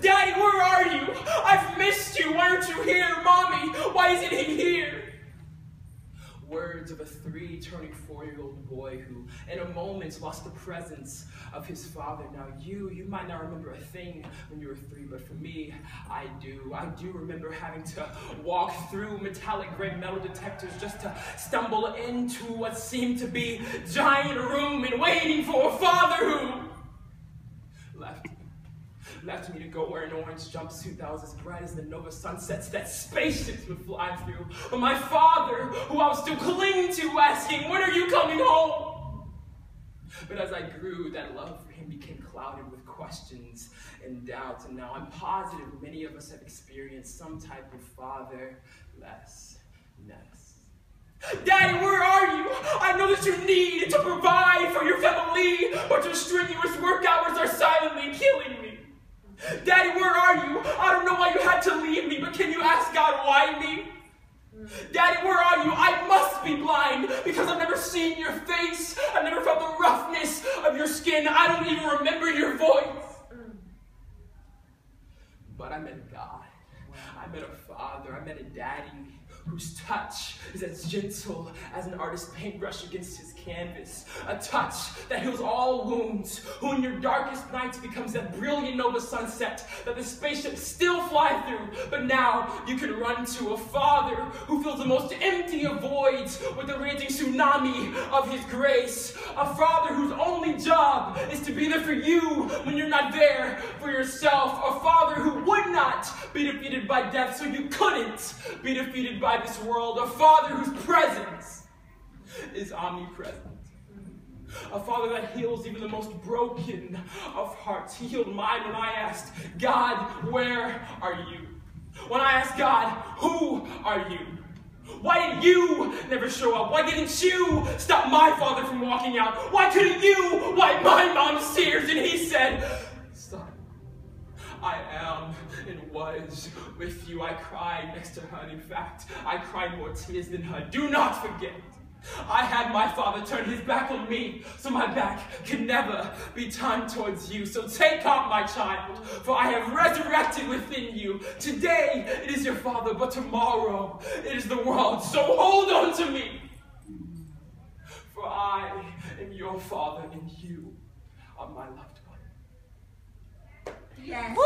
Daddy, where are you? I've missed you. Why aren't you here? Mommy, why isn't he here? Words of a three turning four year old boy who, in a moment, lost the presence of his father. Now, you, you might not remember a thing when you were three, but for me, I do. I do remember having to walk through metallic gray metal detectors just to stumble into what seemed to be giant room and waiting for a father who left me. Left me to go wear an orange jumpsuit that was as bright as the Nova sunsets that spaceships would fly through. But my father, who I was still clinging to, asking, When are you coming home? But as I grew, that love for him became clouded with questions and doubts, and now I'm positive many of us have experienced some type of father lessness. Daddy, where are you? I know that you need to provide for your family, but your strenuous work hours are silently killing me. Daddy, where are you? I don't know why you had to leave me, but can you ask God why me? Daddy, where are you? I must be blind because I've never seen your face. I've never felt the roughness of your skin. I don't even remember your voice. But I met God. I met a father. I met a daddy whose touch is as gentle as an artist's paintbrush against his canvas. A touch that heals all wounds, who in your darkest nights becomes that brilliant nova sunset that the spaceships still fly through. But now you can run to a father who fills the most empty of voids with the raging tsunami of his grace. A father whose only job is to be there for you when you're not there for yourself. A father who would not be defeated by death so you couldn't be defeated by this world. A father whose presence is omnipresent. A father that heals even the most broken of hearts. He healed mine when I asked, God, where are you? When I asked God, who are you? Why did you never show up? Why didn't you stop my father from walking out? Why couldn't you wipe my mom's tears? And he said, I am and was with you. I cried next to her, in fact, I cried more tears than her. Do not forget. I had my father turn his back on me, so my back can never be turned towards you. So take up, my child, for I have resurrected within you. Today it is your father, but tomorrow it is the world. So hold on to me, for I am your father, and you are my loved Yes.